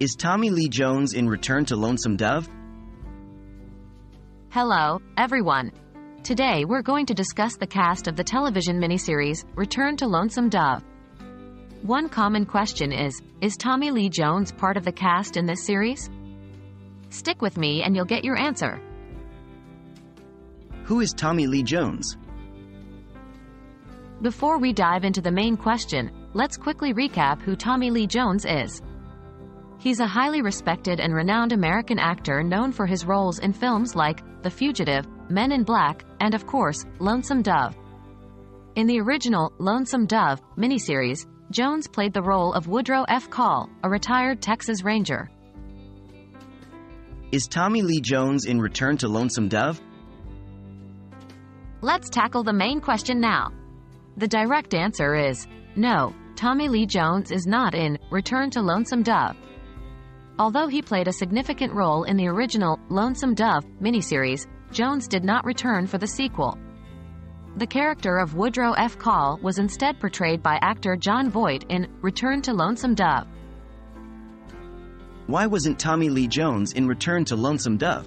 Is Tommy Lee Jones in Return to Lonesome Dove? Hello, everyone. Today we're going to discuss the cast of the television miniseries Return to Lonesome Dove. One common question is Is Tommy Lee Jones part of the cast in this series? Stick with me and you'll get your answer. Who is Tommy Lee Jones? Before we dive into the main question, let's quickly recap who Tommy Lee Jones is. He's a highly respected and renowned American actor known for his roles in films like The Fugitive, Men in Black, and of course, Lonesome Dove. In the original Lonesome Dove miniseries, Jones played the role of Woodrow F. Call, a retired Texas Ranger. Is Tommy Lee Jones in Return to Lonesome Dove? Let's tackle the main question now. The direct answer is no, Tommy Lee Jones is not in Return to Lonesome Dove. Although he played a significant role in the original Lonesome Dove miniseries, Jones did not return for the sequel. The character of Woodrow F. Call was instead portrayed by actor Jon Voight in Return to Lonesome Dove. Why wasn't Tommy Lee Jones in Return to Lonesome Dove?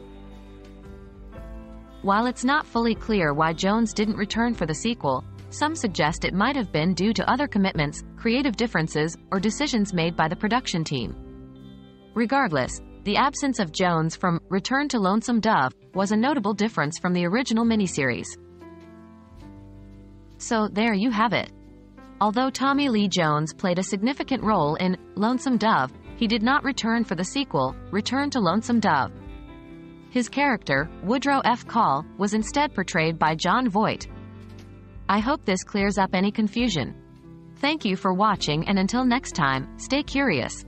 While it's not fully clear why Jones didn't return for the sequel, some suggest it might have been due to other commitments, creative differences, or decisions made by the production team. Regardless, the absence of Jones from Return to Lonesome Dove was a notable difference from the original miniseries. So there you have it. Although Tommy Lee Jones played a significant role in Lonesome Dove, he did not return for the sequel, Return to Lonesome Dove. His character, Woodrow F. Call, was instead portrayed by Jon Voight. I hope this clears up any confusion. Thank you for watching and until next time, stay curious.